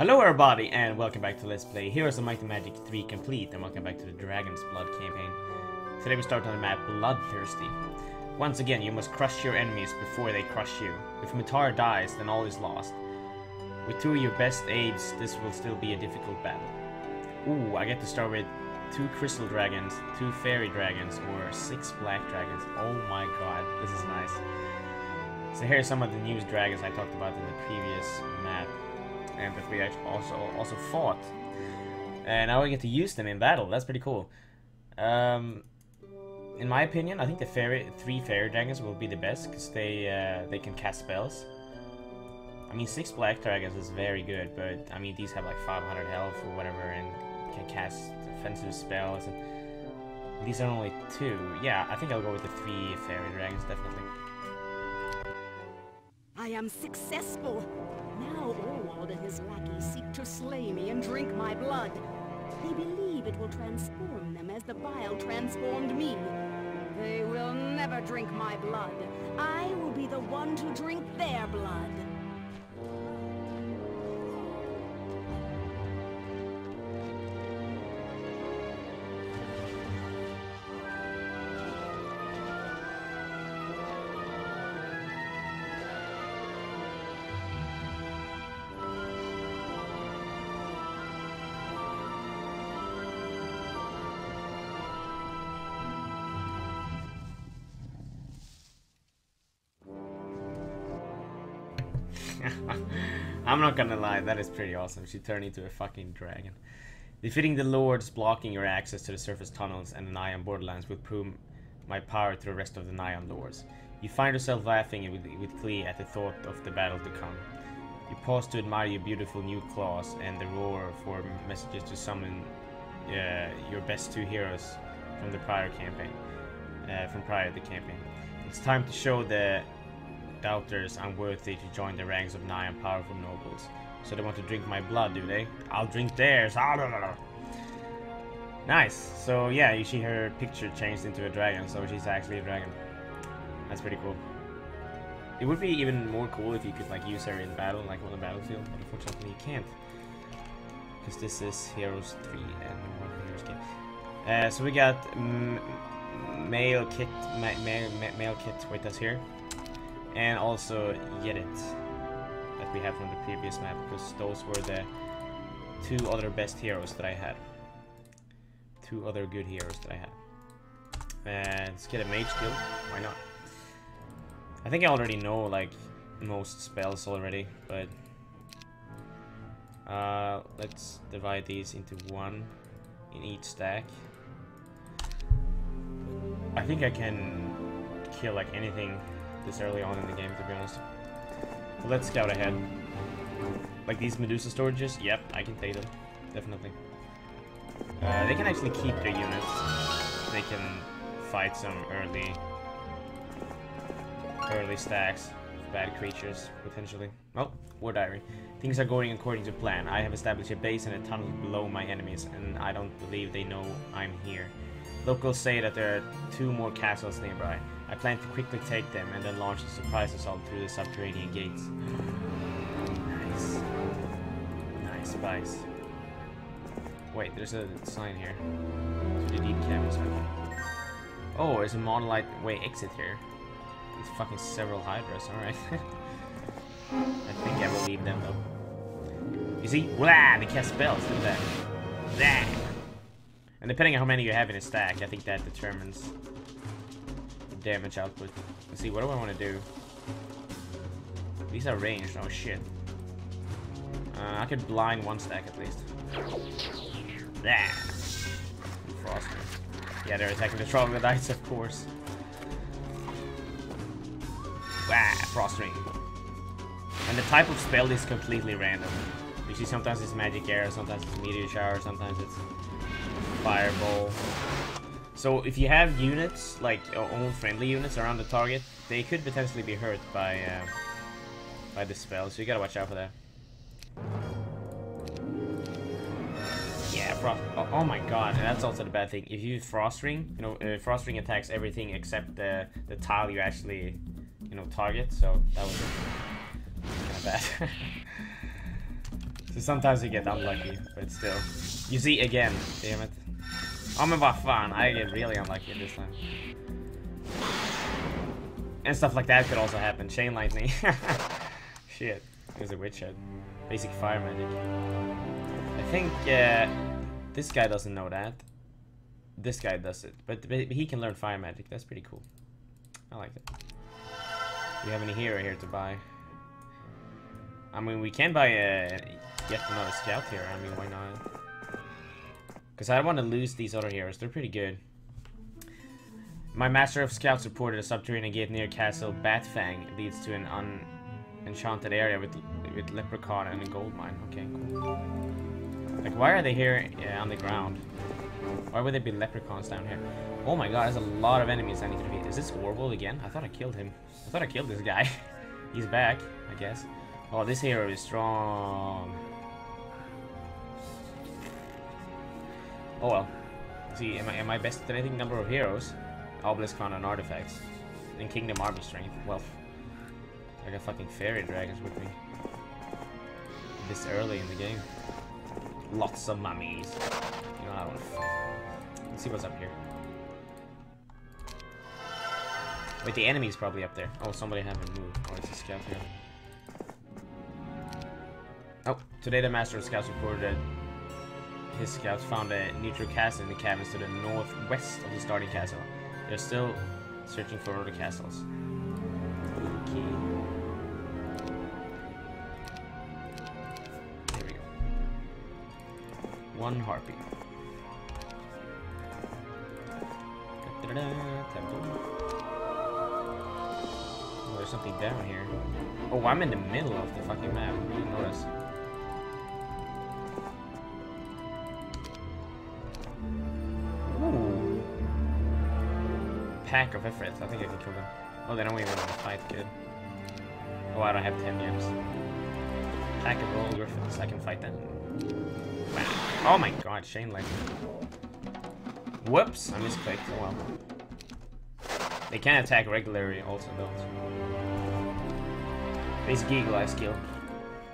Hello everybody and welcome back to Let's Play Heroes of Might and Magic 3 Complete and welcome back to the Dragon's Blood campaign. Today we start on the map Bloodthirsty. Once again, you must crush your enemies before they crush you. If Mutar dies, then all is lost. With two of your best aides, this will still be a difficult battle. Ooh, I get to start with two Crystal Dragons, two Fairy Dragons, or six Black Dragons. Oh my god, this is nice. So here's some of the new dragons I talked about in the previous map and that we actually also also fought. And now we get to use them in battle. That's pretty cool. Um, in my opinion, I think the fairy three fairy dragons will be the best because they uh, they can cast spells. I mean, six black dragons is very good, but I mean these have like 500 health or whatever and can cast offensive spells. And these are only two. Yeah, I think I'll go with the three fairy dragons definitely. I am successful. Now And his lackeys seek to slay me and drink my blood. They believe it will transform them as the bile transformed me. They will never drink my blood. I will be the one to drink their blood. I'm not gonna lie, that is pretty awesome. She turned into a fucking dragon. Defeating the lords blocking your access to the surface tunnels and the Nighon borderlands would prove my power to the rest of the Nighon lords. You find yourself laughing with, with glee at the thought of the battle to come. You pause to admire your beautiful new claws and the roar for messages to summon uh, your best two heroes from the prior campaign, uh, from prior to the campaign. It's time to show the doubters unworthy to join the ranks of Nighon powerful nobles. So they want to drink my blood, do they? I'll drink theirs. Ah, nice. So yeah, you see her picture changed into a dragon, so she's actually a dragon. That's pretty cool. It would be even more cool if you could like use her in battle, like on the battlefield, but unfortunately you can't. Because this is Heroes 3 and one Heroes game. Uh, so we got Malekith, ma ma Malekith with us here and also Jeddite that we have from the previous map because those were the two other best heroes that I had. Two other good heroes that I had. And let's get a mage guild. Why not? I think I already know like most spells already, but uh, let's divide these into one in each stack. I think I can kill like anything this early on in the game, to be honest. But let's scout ahead. Like these Medusa storages, yep, I can take them. Definitely. Uh, they can actually keep their units. They can fight some early early stacks of bad creatures, potentially. Oh, War Diary. Things are going according to plan. I have established a base and a tunnel below my enemies, and I don't believe they know I'm here. Locals say that there are two more castles nearby. I plan to quickly take them and then launch the surprise assault through the subterranean gates. Nice. Nice spice. Wait, there's a sign here. To the deep. Oh, there's a monolith way exit here. It's fucking several hydras, alright. I think I will leave them though. You see? Blah! They cast spells, look at that. Blah! And depending on how many you have in a stack, I think that determines damage output. Let's see, what do I want to do? These are ranged, oh shit. Uh, I could blind one stack at least. There. Frost. Yeah, they're attacking the troglodytes, of course. Wah, frost ring. And the type of spell is completely random. You see, sometimes it's magic arrow, sometimes it's meteor shower, sometimes it's fireball. So if you have units, like own friendly units around the target, they could potentially be hurt by uh, by the spell, so you gotta watch out for that. Yeah. Oh, oh, my god, and that's also the bad thing. If you use frost ring, you know, uh, frost ring attacks everything except the the tile you actually, you know, target. So that was kind of bad. So sometimes you get unlucky, but still. You see again, damn it. Men vad fan, I get really unlucky this time. And stuff like that could also happen. Chain lightning. Shit. There's a witch hut. Basic fire magic. I think uh, this guy doesn't know that. This guy does it. But, but he can learn fire magic. That's pretty cool. I like that. Do we have any hero here to buy? I mean, we can buy a, yet another scout here. I mean, why not? Because I don't want to lose these other heroes. They're pretty good. My Master of Scouts reported a subterranean gate near Castle Batfang leads to an unenchanted area with with leprechaun and a gold mine. Okay, cool. Like, why are they here yeah, on the ground? Why would there be leprechauns down here? Oh my god, there's a lot of enemies I need to defeat. Is this Warble again? I thought I killed him. I thought I killed this guy. He's back, I guess. Oh, this hero is strong. Oh well. See, am I, am I best at anything number of heroes? Obelisk Crown and artifacts. And Kingdom Army Strength. Well, I got fucking fairy dragons with me. This early in the game. Lots of mummies. You know, I don't Let's see what's up here. Wait, the enemy's probably up there. Oh, somebody haven't moved. Oh, it's a scout here. Oh, today the Master of Scouts reported his scouts found a neutral castle in the caverns to the northwest of the starting castle. They're still searching for other castles. Okay. There we go. One harpy. Temple. Oh, there's something down here. Oh, I'm in the middle of the fucking map. I didn't notice. Pack of Ifrits. I think I can kill them. Oh, they don't even want to fight. kid. Oh, I don't have 10 gems. Pack of royal griffins. I can fight them. Wow. Oh my god, Shane like. Whoops, I misclicked. Oh well. They can attack regularly also though. Basic Eagle Eye skill.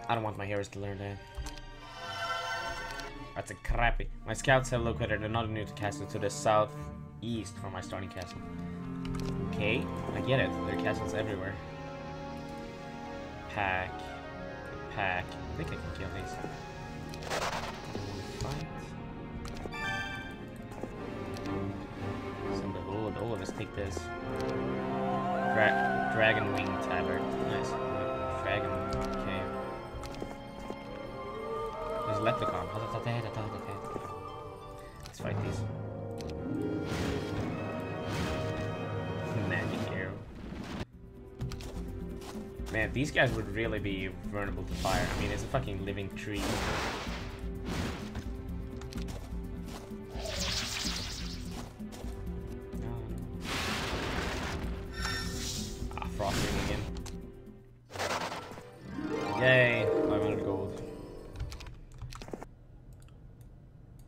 I don't want my heroes to learn that. That's a crappy. My scouts have located another new castle to the southeast for my starting castle. Okay, I get it. There are castles everywhere. Pack. Pack. I think I can kill these. Fight. Some all of, all of us take this. Dra Dragon Wing Tavern. Nice. Dragon Cave. There's Leprechaun. Man, these guys would really be vulnerable to fire. I mean, it's a fucking living tree. Ah, frost ring again. Yay, 500 gold.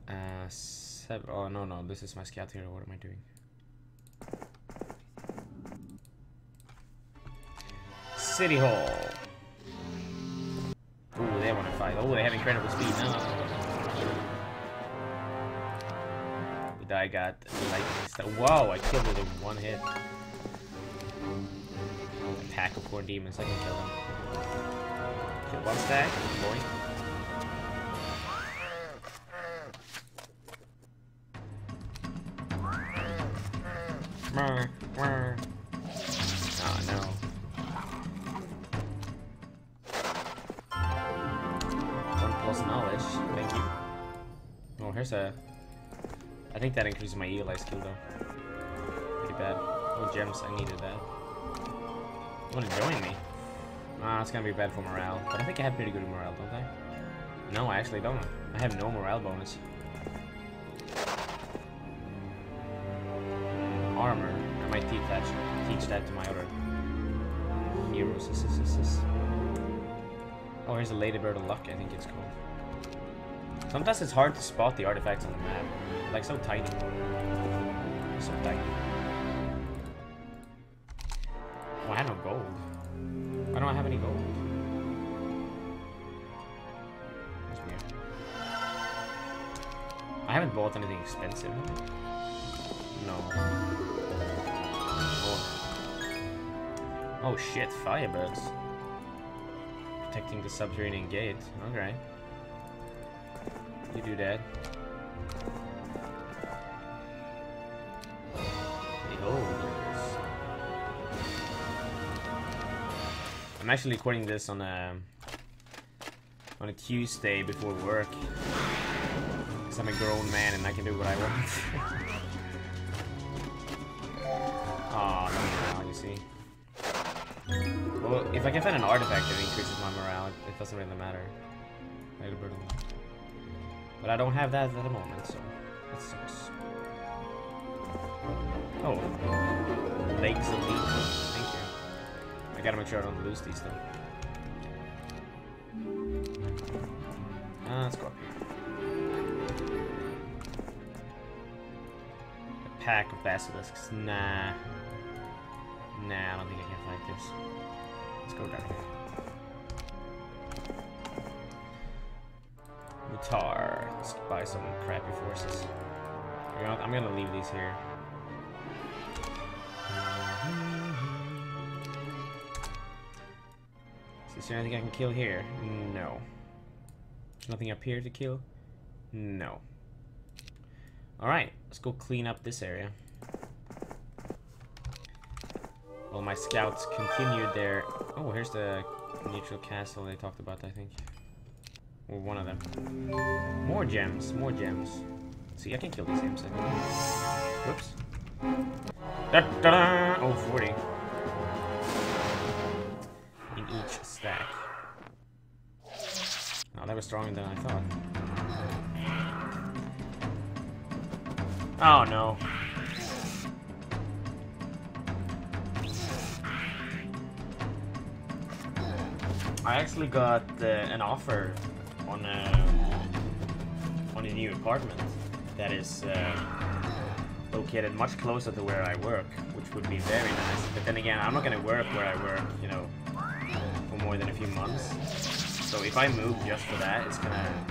Uh, seven. Oh, no, no, this is my scout hero. What am I doing? City Hall. Ooh, they want to fight. Oh, they have incredible speed now. I got lightning Whoa, I killed it in one hit. A pack of corn demons, I can kill them. Kill one stack, boy. Oh I think that increases my Eli skill though. Pretty bad. Oh, gems, I needed that. You wanna join me? Ah, it's gonna be bad for morale. But I think I have pretty good morale, don't I? No, I actually don't. I have no morale bonus. Armor. I might teach that, teach that to my other heroes. Oh, here's a Ladybird of Luck, I think it's called. Sometimes it's hard to spot the artifacts on the map. Like, so tiny. So tiny. Oh, I have no gold. Why don't I have any gold? That's weird. I haven't bought anything expensive. No. Oh, oh shit, firebirds. Protecting the subterranean gate. Okay. You do. I'm actually recording this on a on a Tuesday before work. Because I'm a grown man and I can do what I want. Aw, no morale, you see. Well, if I can find an artifact that increases my morale, it doesn't really matter. But I don't have that at the moment, so that sucks. Oh. Legs elite. Thank you. I gotta make sure I don't lose these though. Uh, let's go up here. A pack of basilisks. Nah. Nah, I don't think I can fight this. Let's go down here. Mutar. Let's buy some crappy forces. I'm gonna leave these here. Is there anything I can kill here? No. Nothing up here to kill? No. Alright, let's go clean up this area. Well, my scouts continued their... Oh, here's the neutral castle they talked about, I think. Or one of them. More gems, more gems. See, I can kill these imps. Whoops. Da -da -da! Oh, 40. In each stack. Oh, that was stronger than I thought. Oh no. I actually got uh, an offer on a on a new apartment that is uh, located much closer to where I work, which would be very nice. But then again, I'm not gonna work where I work, you know, for more than a few months. So if I move just for that, it's gonna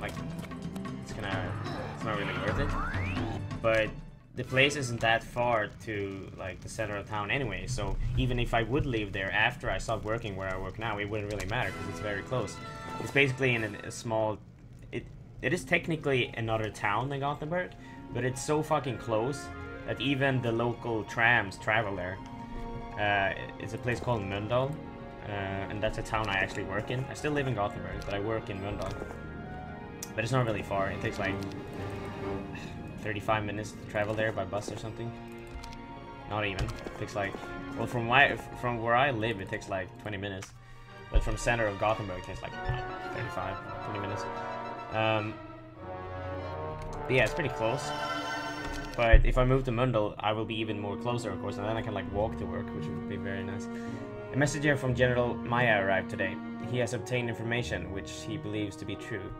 like it's gonna it's not really worth it. But the place isn't that far to like the center of town anyway. So even if I would live there after I stop working where I work now, it wouldn't really matter because it's very close. It's basically in a, a small. It it is technically another town than Gothenburg, but it's so fucking close that even the local trams travel there. Uh, it's a place called Mölndal, uh, and that's a town I actually work in. I still live in Gothenburg, but I work in Mölndal. But it's not really far. It takes like 35 minutes to travel there by bus or something. Not even. It takes like, well, from my from where I live, it takes like 20 minutes. But from center of Gothenburg, it takes like 35, 20 minutes. Um, but yeah, it's pretty close. But if I move to Mölndal, I will be even more closer, of course, and then I can like walk to work, which would be very nice. A messenger from General Maya arrived today. He has obtained information which he believes to be true.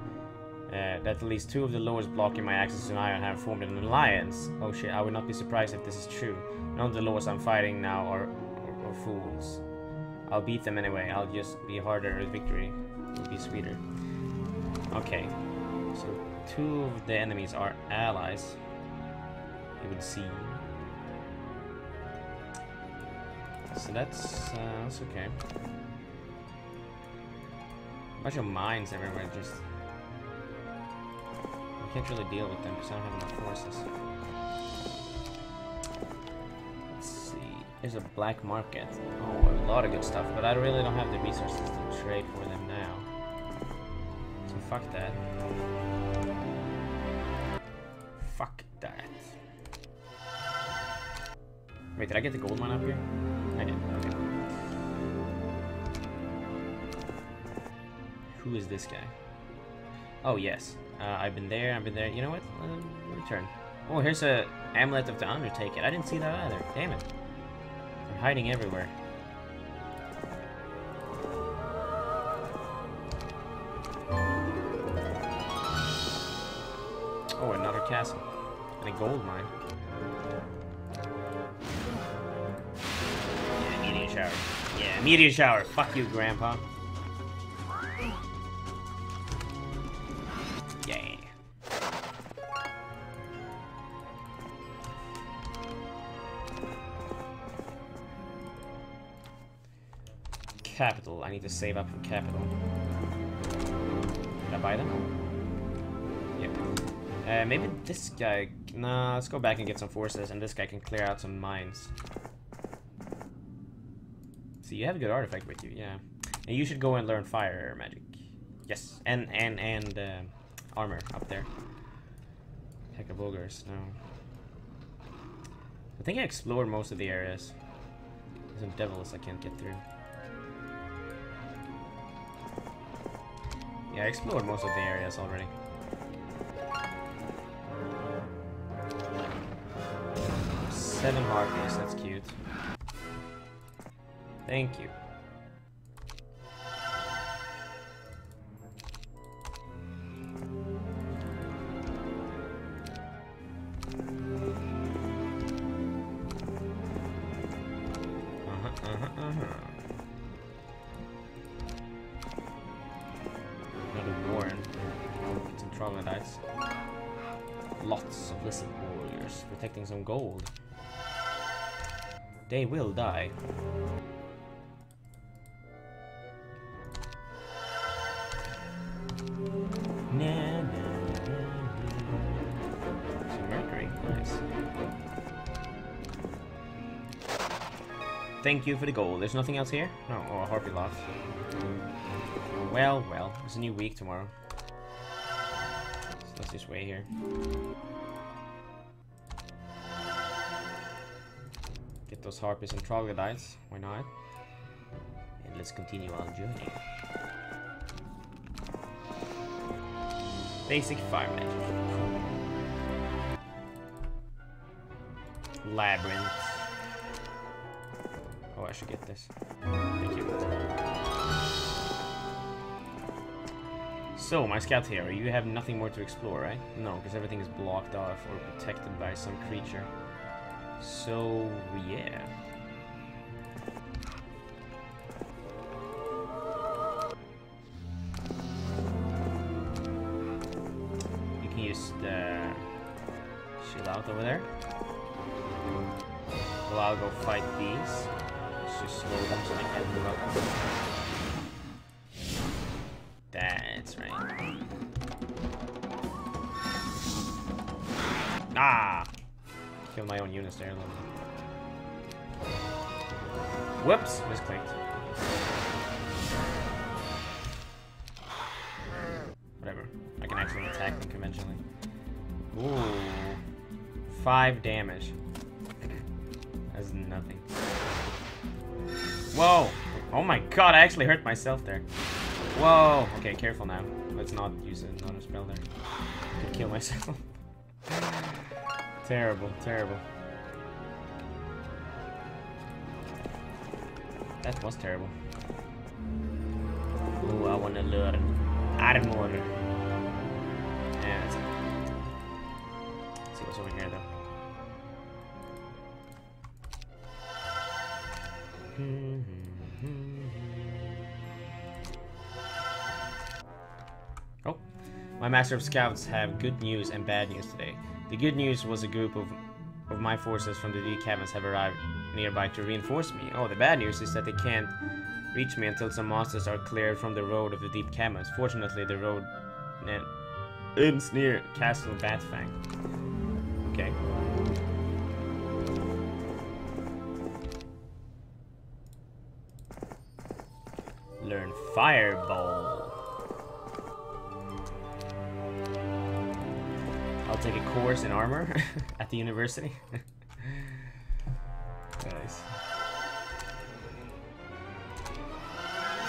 Uh, that at least two of the lords blocking my access to Nighon have formed an alliance. Oh shit, I would not be surprised if this is true. None of the lords I'm fighting now are, are, are fools. I'll beat them anyway, I'll just be harder with victory. It'll be sweeter. Okay, so two of the enemies are allies. You would see. So that's, uh, that's okay. bunch of mines everywhere, just I can't really deal with them because I don't have enough forces. There's a black market. Oh, a lot of good stuff, but I really don't have the resources to trade for them now. So fuck that. Fuck that. Wait, did I get the gold mine up here? I did. Okay. Who is this guy? Oh, yes. Uh, I've been there, I've been there. You know what? Um, return. Oh, here's a Amulet of the Undertaker. I didn't see that either. Damn it. Hiding everywhere. Oh, another castle. And a gold mine. Yeah, meteor shower. Yeah, meteor shower. Fuck you, Grandpa. Capital. I need to save up for capital. Did I buy them? Yep. Uh, maybe this guy... Nah, let's go back and get some forces, and this guy can clear out some mines. See, you have a good artifact with you, yeah. And you should go and learn fire magic. Yes, and and and uh, armor up there. Heck of ogres, no. I think I explored most of the areas. There's some devils I can't get through. Yeah, I explored most of the areas already. Seven harpies, that's cute. Thank you. They will die. Some mercury, nice. Thank you for the gold. There's nothing else here? No, oh, a harpy loft. Well, well, it's a new week tomorrow. So let's just wait here. Those harpies and troglodytes, why not? And let's continue our journey. Basic fire magic. Labyrinth. Oh, I should get this. Thank you. So, my scout here, you have nothing more to explore, right? No, because everything is blocked off or protected by some creature. So, yeah. Kill my own units there a little bit. Whoops! Misclicked. Whatever. I can actually attack them conventionally. Ooh. Five damage. That's nothing. Whoa! Oh my god, I actually hurt myself there. Whoa! Okay, careful now. Let's not use another spell there. I could kill myself. terrible, terrible. That was terrible. Ooh, I wanna learn armor. Yeah, that's it. Let's see what's over here though. Oh, my master of scouts have good news and bad news today. The good news was a group of, of my forces from the deep caverns have arrived nearby to reinforce me. Oh, the bad news is that they can't reach me until some monsters are cleared from the road of the deep caverns. Fortunately, the road ends near Castle Batfang. Okay. Learn Fireball. I'll take a course in armor at the university.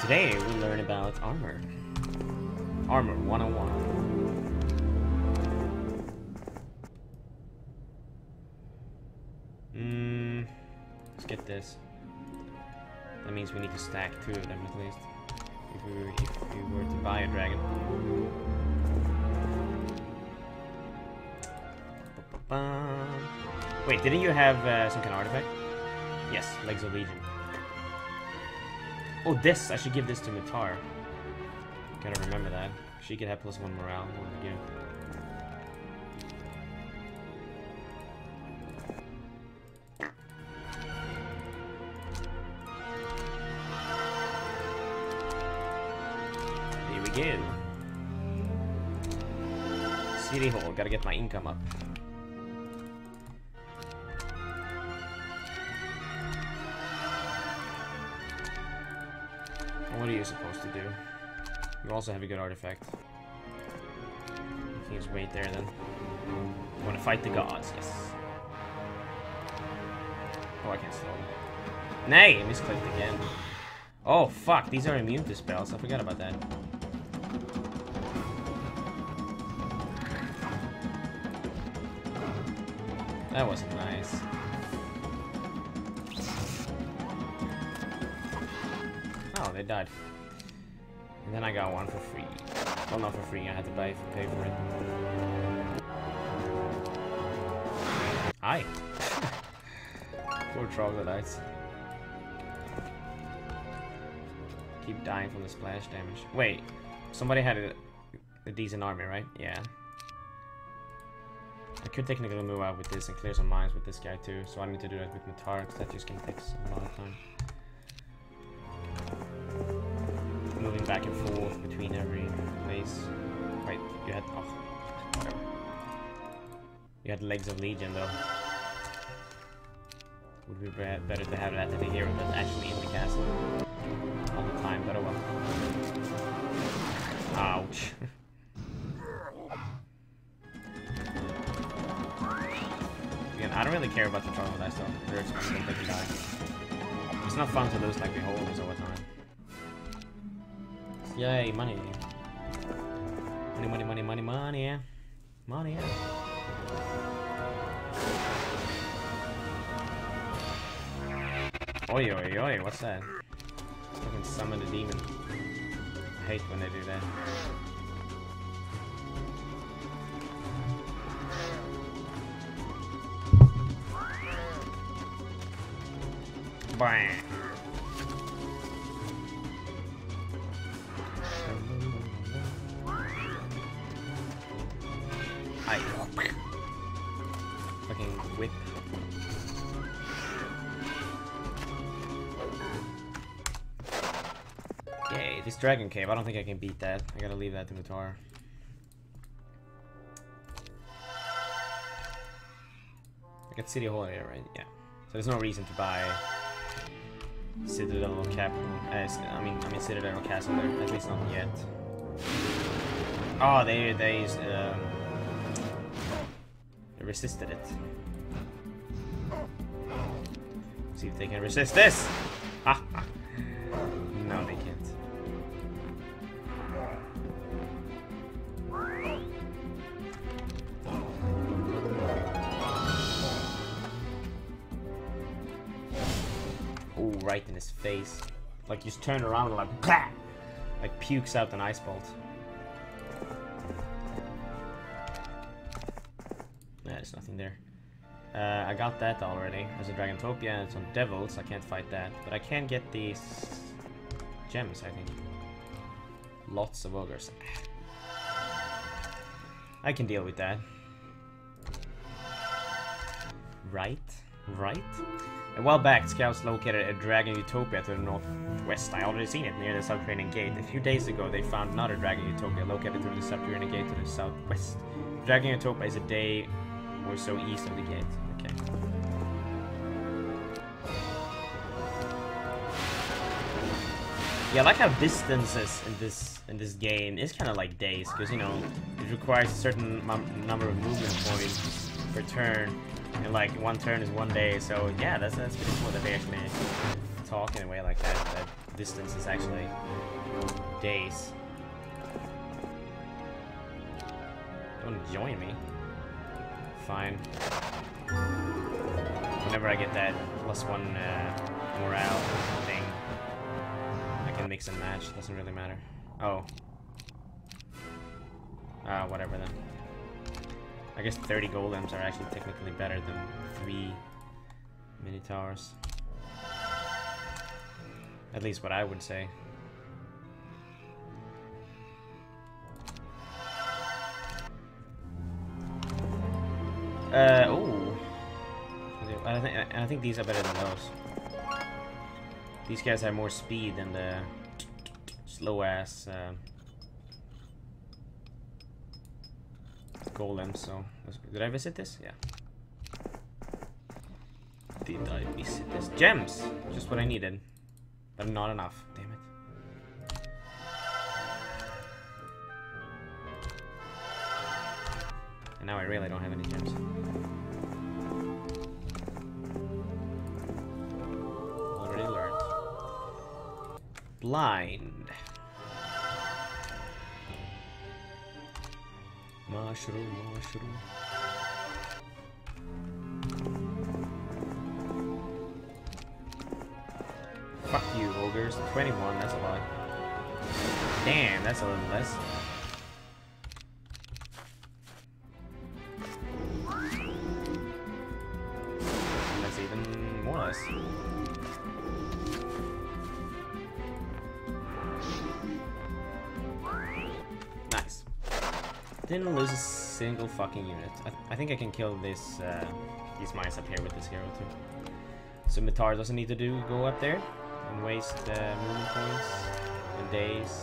Today we learn about armor. Armor 101. Mm, let's get this. That means we need to stack two of them at least. If we were, if we were to buy a dragon. Wait, didn't you have uh, some kind of artifact? Yes, Legs of Legion. Oh, this. I should give this to Matar. Gotta remember that. She could have plus one morale. What would you? Here we go. City Hall. Gotta get my income up. To do? You also have a good artifact. You can just wait there then. You wanna fight the gods, yes. Oh, I can't slow them. Nay! I misclicked again. Oh, fuck, these are immune to spells. I forgot about that. That wasn't nice. Oh, they died. Then I got one for free. Well, not for free, I had to buy pay for it. Hi! Poor troglodytes. Keep dying from the splash damage. Wait, somebody had a, a decent army, right? Yeah. I could technically move out with this and clear some mines with this guy too, so I need to do that with Matar, because that just can take a lot of time. Back and forth between every place. Wait, you had... oh, whatever. You had Legs of Legion though. Would be be- better to have that at the hero that's actually in the castle all the time, but oh well. Ouch. Again, I don't really care about the they can die. It's not fun to lose like beholders all the time. Yay, money. Money, money, money, money, money. Money. Oi, oi, oi, what's that? Fucking summon a demon. I hate when they do that. Bang! Yay, this dragon cave, I don't think I can beat that. I gotta leave that to Mutar. I got City Hall here, right? Yeah. So there's no reason to buy Citadel or Cap. Uh, I mean, I mean Citadel or Castle there. At least not yet. Oh, they they um, they resisted it. See if they can resist this. Face. Like just turn around and like blah! Like pukes out an ice bolt. Yeah, there's nothing there. Uh, I got that already as a dragon utopia and some devils. I can't fight that, but I can get these gems. I think lots of ogres. I can deal with that. Right, right. A while back, scouts located a dragon utopia to the northwest. I already seen it near the subterranean gate. A few days ago, they found another dragon utopia located through the subterranean gate to the southwest. Dragon utopia is a day or so east of the gate. Okay. Yeah, I like how distances in this in this game is kind of like days, because you know it requires a certain number of movement points per turn, and like one turn is one day. So yeah, that's that's pretty cool that they actually talk in a way like that. That distance is actually days. Don't join me. Fine. Whenever I get that plus one uh, morale thing, I can mix and match. Doesn't really matter. Oh. Ah, whatever then. I guess 30 golems are actually technically better than 3 mini towers. At least what I would say. Uh, ooh. I think, I think these are better than those. These guys have more speed than the slow ass. Uh... golems, so... Did I visit this? Yeah. Did I visit this? Gems! Just what I needed. But not enough. Damn it. And now I really don't have any gems. Already learned. Blind. Mushroom, mushroom. Fuck you, ogres. 21, that's a lot. Damn, that's a little less. Single fucking unit. I, th I think I can kill this uh, these mice up here with this hero too. So Mitar doesn't need to do go up there and waste uh, movement points and days.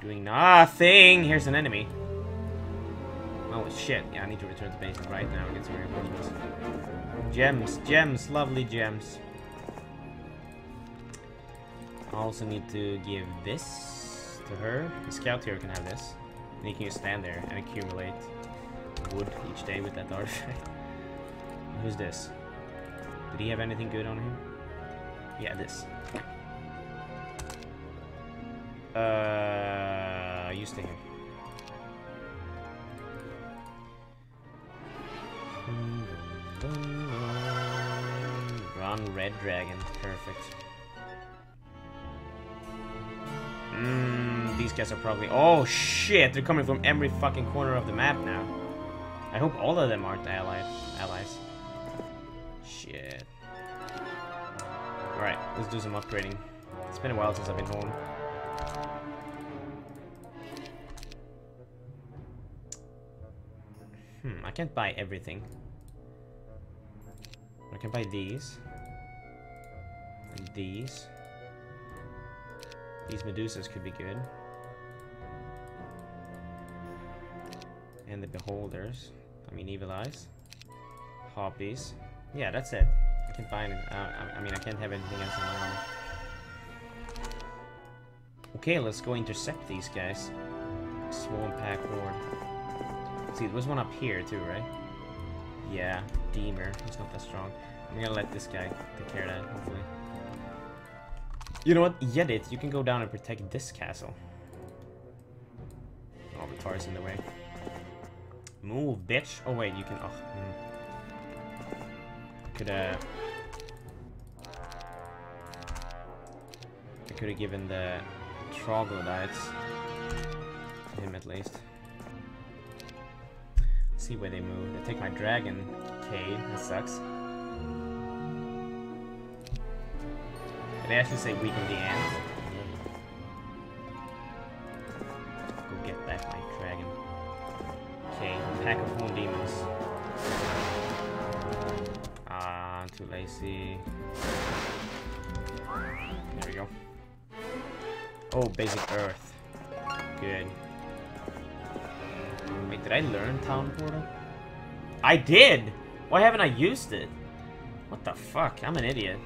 Doing nothing! Here's an enemy. Oh shit, yeah, I need to return to base right now and get some reinforcements. Gems, gems, lovely gems. I also need to give this to her. The scout here can have this. And he can just stand there and accumulate wood each day with that artifact. Who's this? Did he have anything good on him? Yeah, this. Uh, used to him. Run, red dragon. Perfect. Mmm, these guys are probably... Oh, shit! They're coming from every fucking corner of the map now. I hope all of them aren't allies. allies. Shit. Alright, let's do some upgrading. It's been a while since I've been home. Hmm, I can't buy everything. I can buy these. And these. These Medusas could be good. And the Beholders. I mean, Evil Eyes. Hoppies. Yeah, that's it. I can find it. Uh, I, mean, I can't have anything else in my armor. Okay, let's go intercept these guys. Swamp Pack Horde. See, there was one up here too, right? Yeah, Deemer. He's not that strong. I'm gonna let this guy take care of that, hopefully. You know what? Jeddite, you can go down and protect this castle. Oh, the tar's in the way. Move, bitch. Oh, wait, you can... Oh, hmm. Could, uh... I could have given the troglodytes him at least. See where they move. They take my dragon cave. That sucks. They actually say weak weaken the ant? Lazy. There we go. Oh, basic earth. Good. Wait, did I learn Town Portal? I did! Why haven't I used it? What the fuck? I'm an idiot.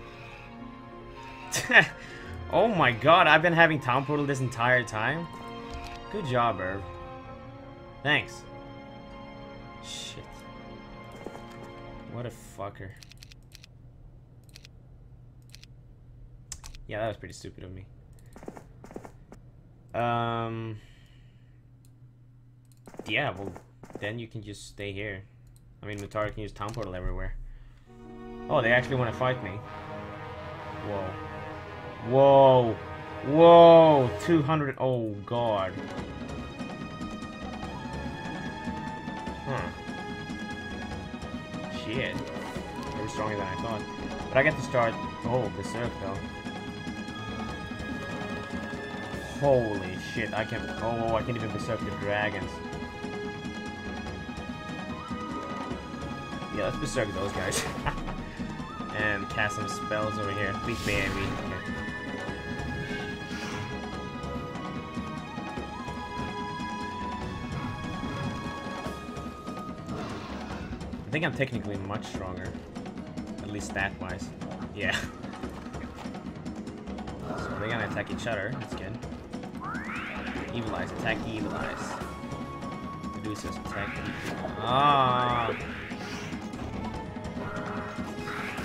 oh my god, I've been having Town Portal this entire time? Good job, Irv. Thanks. Shit. What a fucker. Yeah, that was pretty stupid of me. Um... Yeah, well, then you can just stay here. I mean, Mutara can use Town Portal everywhere. Oh, they actually want to fight me. Whoa. Whoa. Whoa. 200. Oh, God. Huh. Shit. They were stronger than I thought. But I get to start... Oh, Berserk, though. Holy shit, I can't- oh, oh, I can't even berserk the dragons. Yeah, let's berserk those guys. and cast some spells over here. Big baby. Okay. I think I'm technically much stronger. At least stat-wise. Yeah. so they're gonna attack each other good. Evil Eyes, attack the Evil Eyes. Medusa's attack. Ah!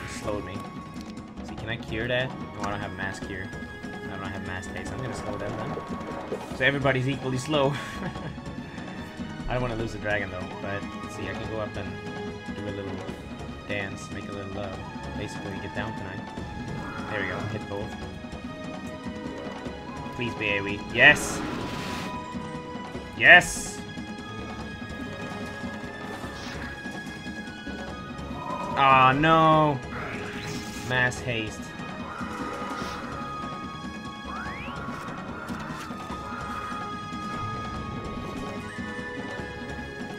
Slowed me. See, can I cure that? No, I don't have mass cure. I don't have mass haste. I'm gonna slow them then. So everybody's equally slow. I don't want to lose the dragon though, but see, I can go up and do a little dance, make a little uh, basically get down tonight. There we go, hit both. Please be AoE. Yes! Yes! Ah, oh, no! Mass haste.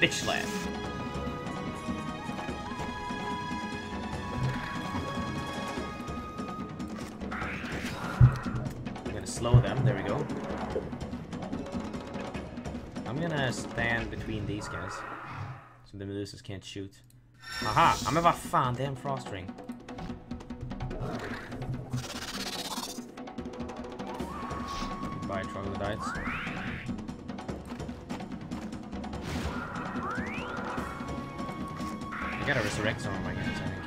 Bitch The can't shoot. Aha! I'm vad fan, är frost ring. Goodbye, troglodytes. I gotta resurrect some of my guys, I think.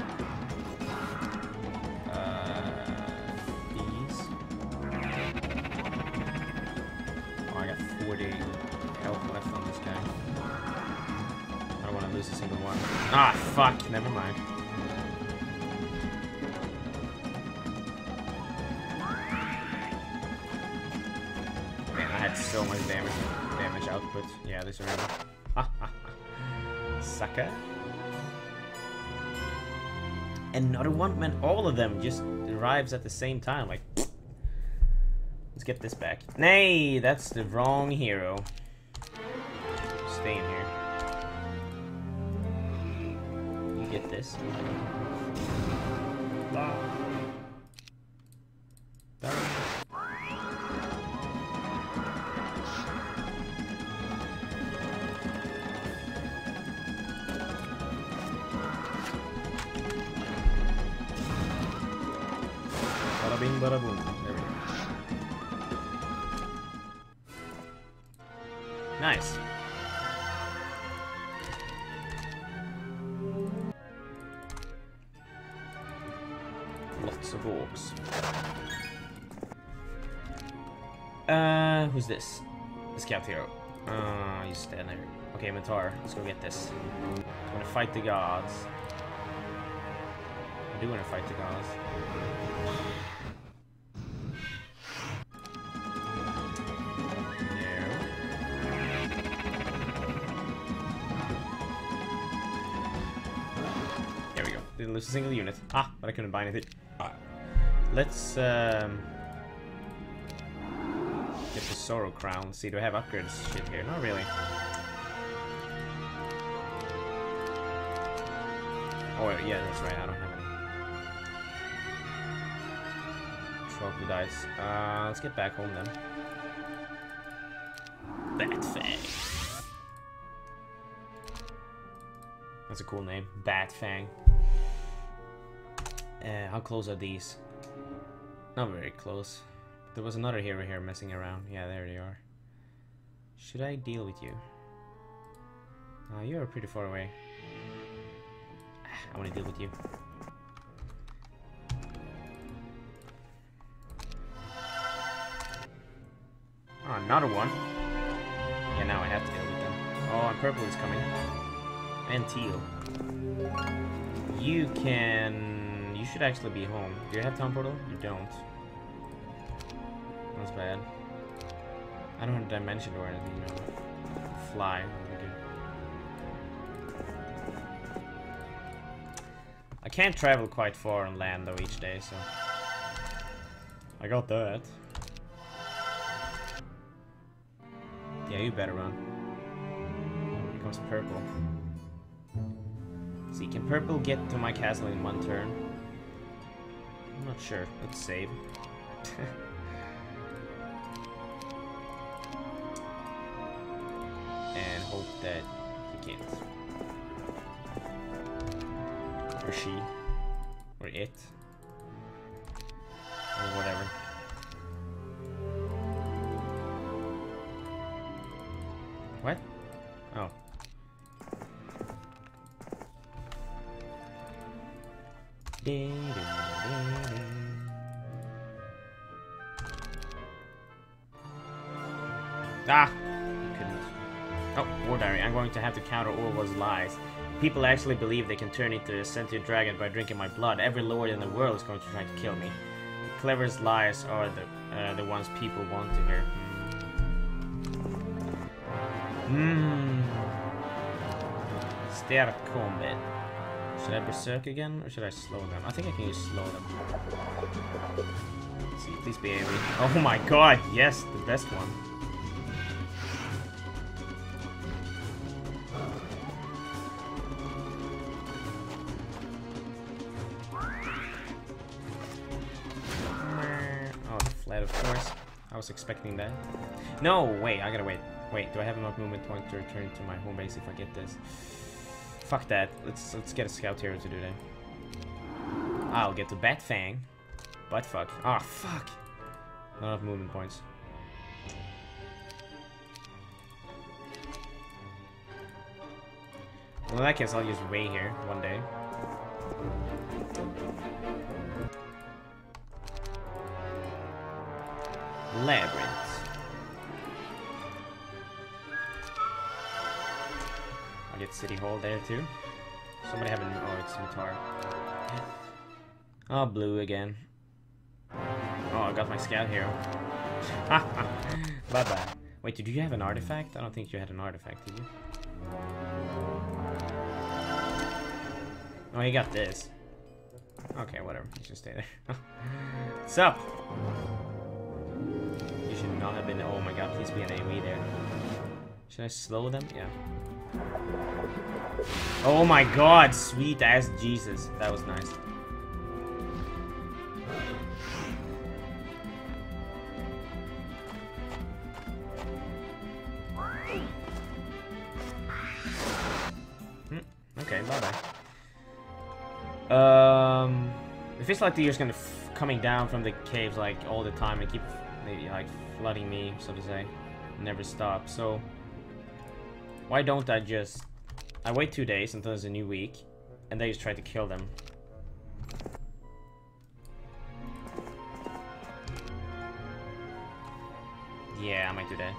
Uh. Oh, I got 40 health left on this guy. To lose a single one. Ah, fuck. Never mind. Man, I had so much damage damage output. Yeah, this arena. Sucker. Another one? Man, all of them just arrives at the same time. Like, let's get this back. Nay, that's the wrong hero. This. Lots of orcs. Uh, who's this? The scout hero. Uh, you stand there. Okay, Mutare, let's go get this. I'm gonna fight the gods. I do want to fight the gods. There we go. Didn't lose a single unit. Ah, but I couldn't buy anything. Let's um, get the Sorrow Crown. See, do I have upgrades shit here? Not really. Oh, yeah, that's right. I don't have any. Troglodytes. Uh, let's get back home then. Batfang. That's a cool name. Batfang. Uh, how close are these? Not very close. There was another hero here messing around. Yeah, there they are. Should I deal with you? Uh, you're pretty far away. I want to deal with you. Oh, another one. Yeah, now I have to deal with them. Oh, and purple is coming. And teal. You can... You should actually be home. Do you have town portal? You don't. That's bad. I don't have dimension or anything, you know. Fly. I can't travel quite far on land though each day, so... I got that. Yeah, you better run. Here comes purple. See, can purple get to my castle in one turn? I'm not sure. Let's save. and hope that he can't. Or she. Or it. Or whatever. Going to have to counter Orwell's lies. People actually believe they can turn into a sentient dragon by drinking my blood. Every lord in the world is going to try to kill me. The cleverest lies are the uh, the ones people want to hear. Hmm. Stair combat. Should I berserk again or should I slow them? I think I can use slow them. Let's see, please be angry. Oh my god, yes, the best one. Expecting that. No, wait, I gotta wait. Wait, do I have enough movement point to return to my home base if I get this? Fuck that. Let's let's get a scout hero to do that. I'll get to Bat Fang. But fuck. Ah, oh, fuck. Not enough movement points. Well, in that case, I'll use Ray here one day. Labyrinth. I'll get City Hall there too. Somebody having oh it's Mutare. Oh ah, blue again. Oh I got my scout hero. bye bye. Wait, did you have an artifact? I don't think you had an artifact, did you? Oh, you got this. Okay, whatever. You should stay there. What's up? You should not have been. Oh my god, please be an AoE there. Should I slow them? Yeah. Oh my god, sweet ass Jesus. That was nice. Hmm, okay, bye-bye. Um, it feels like the year's gonna coming down from the caves like all the time and keep like flooding me, so to say. Never stop. So why don't I just... I wait two days until there's a new week, and then just try to kill them. Yeah, I might do that.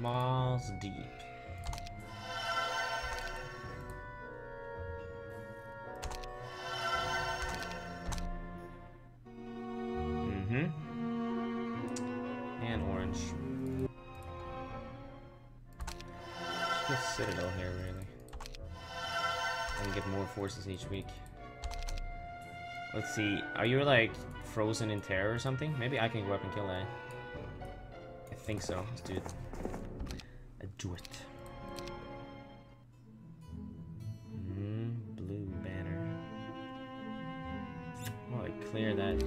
Miles deep. Each week. Let's see, are you like frozen in terror or something? Maybe I can go up and kill that. I think so. Let's do it. I do it. Mm, blue banner. Oh, I clear that.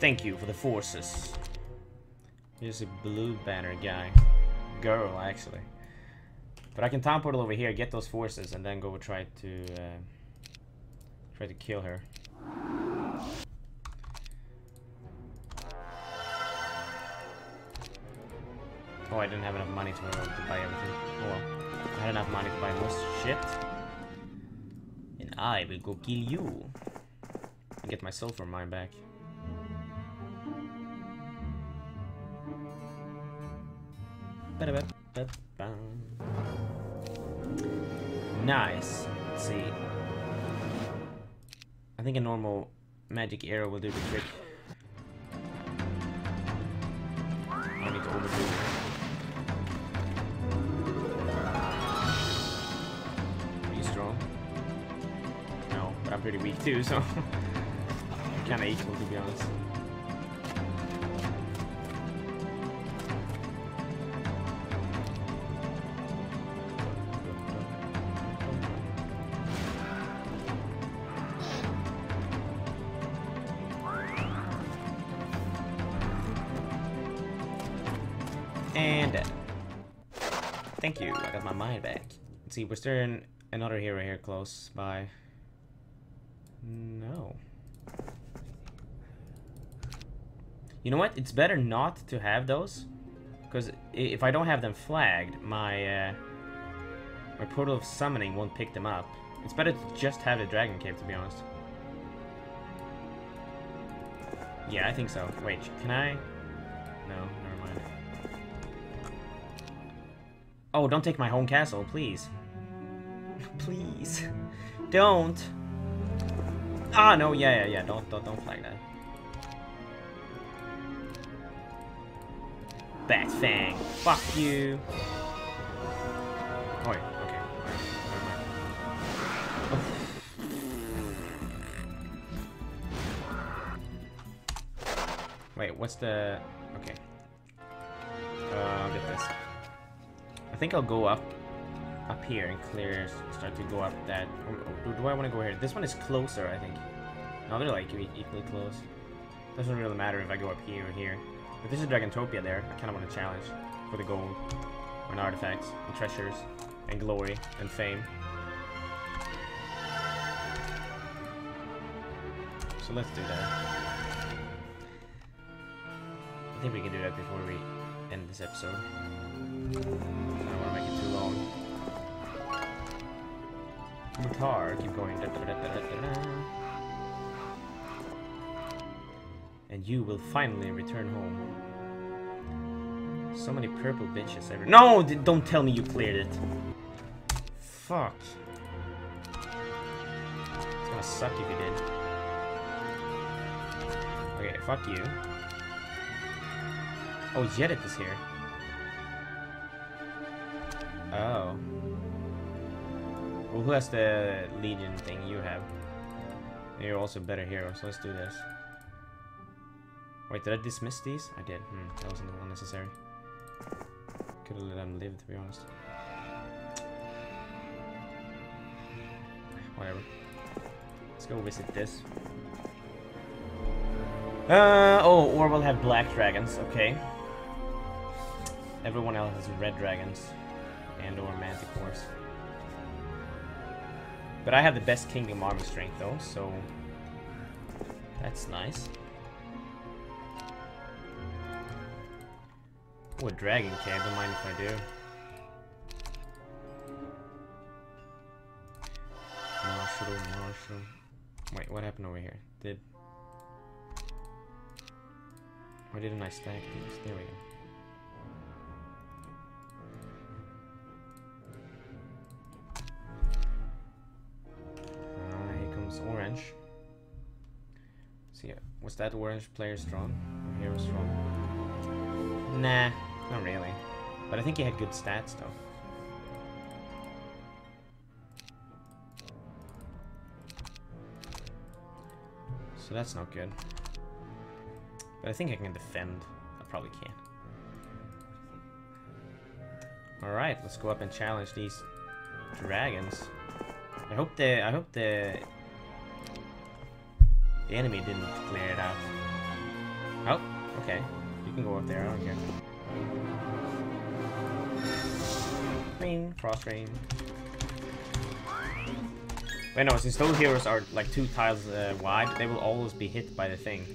Thank you for the forces. Here's a blue banner guy. Girl, actually. But I can town portal over here, get those forces, and then go try to uh, try to kill her. Oh, I didn't have enough money to, to buy everything. Oh well. I had enough money to buy most shit. And I will go kill you. And get my sulfur mine back. Nice. Let's see. I think a normal magic arrow will do the trick. I need to overdo it. I'm pretty weak too, so kinda equal to be honest. There an, another hero here close by? No. You know what? It's better not to have those. Because if I don't have them flagged, my, uh, my portal of summoning won't pick them up. It's better to just have the dragon cave, to be honest. Yeah, I think so. Wait, can I? No, never mind. Oh, don't take my home castle, please. Please. Don't. Ah, no, yeah, yeah, yeah. Don't, don't, don't flag that. Bat Fang. Fuck you. Oh, wait, okay. Mind. Wait, what's the... Okay. Uh, I'll get this. I think I'll go up up here and clear, start to go up that... Oh, or, do I want to go here? This one is closer, I think. No, they're like equally close. Doesn't really matter if I go up here or here. If there's a Dragon Utopia there, I kind of want to challenge for the gold, and artifacts, and treasures, and glory, and fame. So let's do that. I think we can do that before we end this episode. Keep going. Da, da, da, and you will finally return home. So many purple bitches everywhere. No! Don't tell me you cleared it. Fuck. It's gonna suck if you did. Okay, fuck you. Oh, Jeddite is here. Oh. Well, who has the Legion thing? You have. You're also better hero, so let's do this. Wait, did I dismiss these? I did. Hmm, that wasn't unnecessary. Could have let them live, to be honest. Whatever. Let's go visit this. Uh, oh, or we'll have black dragons, okay. Everyone else has red dragons. And or manticores. But I have the best Kingdom army strength though, so... That's nice. Oh, dragon cave, don't mind if I do. Marshall, Marshall. Wait, what happened over here? Did... Why didn't I stack these? There we go. Was that orange player strong? Or hero strong? Nah, not really. But I think he had good stats, though. So that's not good. But I think I can defend. I probably can. Alright, let's go up and challenge these dragons. I hope the I hope the the enemy didn't clear it out. Oh, okay. You can go up there, I don't care. Rain, cross rain. Wait, no, since those heroes are like two tiles uh, wide, they will always be hit by the thing.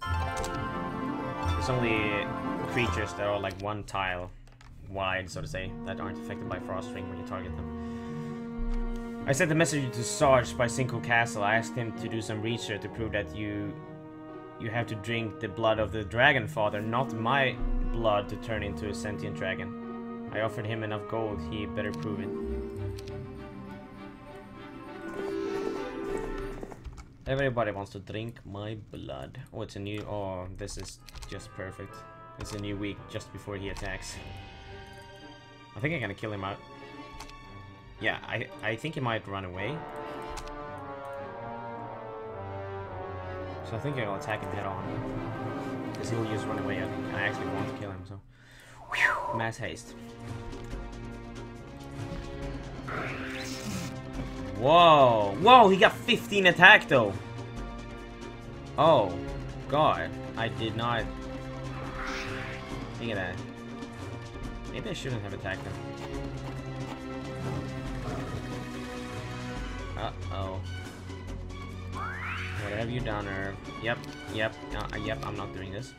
There's only creatures that are like one tile wide, so to say, that aren't affected by frost ring when you target them. I sent a message to Sarge by Cinco Castle. I asked him to do some research to prove that you you have to drink the blood of the dragon father, not my blood to turn into a sentient dragon. I offered him enough gold, he better prove it. Everybody wants to drink my blood. Oh, it's a new... Oh, this is just perfect. It's a new week just before he attacks. I think I'm gonna kill him out. Yeah, I, I think he might run away. So I think I'll attack him head on. Because he'll just run away, I think. I actually want to kill him, so... Whew, mass haste. Whoa! Whoa, he got 15 attack though! Oh, God. I did not... Think of that. Maybe I shouldn't have attacked him. Uh-oh. What have you done, Irv? Yep, yep, uh, yep, I'm not doing this.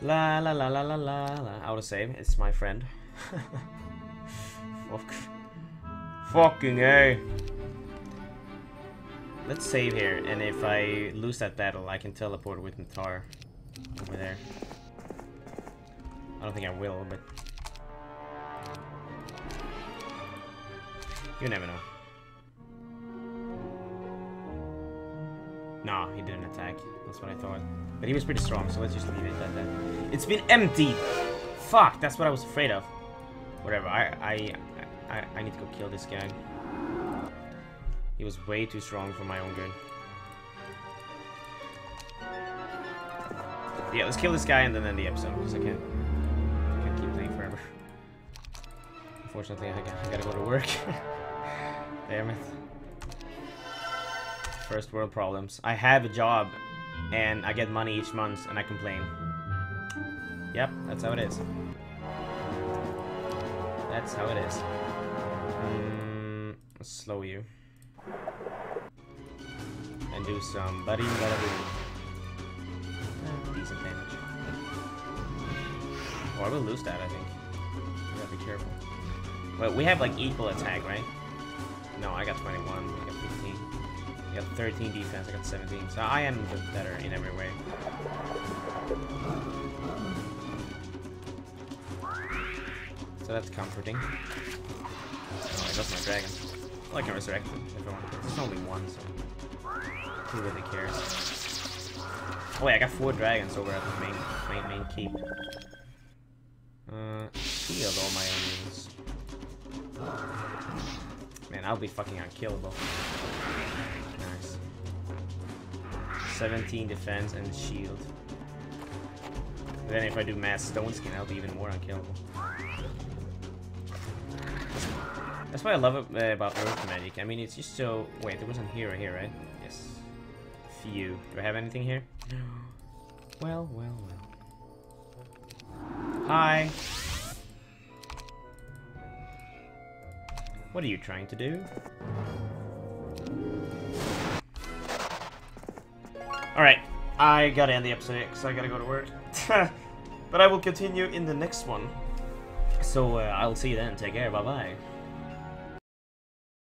La la la la la la la. Auto save, it's my friend. Fuck. Fucking A. Let's save here, and if I lose that battle, I can teleport with Mutare over there. I don't think I will, but... You never know. Nah, he didn't attack. That's what I thought. But he was pretty strong, so let's just leave it at that. It's been empty! Fuck, that's what I was afraid of. Whatever, I, I, I, I need to go kill this guy. He was way too strong for my own good. Yeah, let's kill this guy and then end the episode, because I can't, I can't keep playing forever. Unfortunately, I, I gotta go to work. Damn it. First world problems. I have a job, and I get money each month, and I complain. Yep, that's how it is. That's how it is. Mm, slow you. And do some buddy buddy. Decent damage. Oh, I will lose that, I think. You gotta be careful. Well, we have like equal attack, right? No, I got 21. I got 15. I got 13 defense. I got 17. So I am better in every way. So that's comforting. Oh, I lost my dragon. Well, I can resurrect him if I want. There's only one, so who really cares? Oh wait, I got four dragons over at the main main main keep. Uh, shield all my enemies. Man, I'll be fucking unkillable. Nice. 17 defense and shield. Then if I do mass stone skin, I'll be even more unkillable. That's what I love uh, about Earth Magic. I mean, it's just so... Wait, there wasn't a hero here, right? Yes. Few. Do I have anything here? No. Well, well, well. Hi. What are you trying to do? Alright, I gotta end the episode because I gotta go to work. but I will continue in the next one. So uh, I'll see you then. Take care. Bye bye.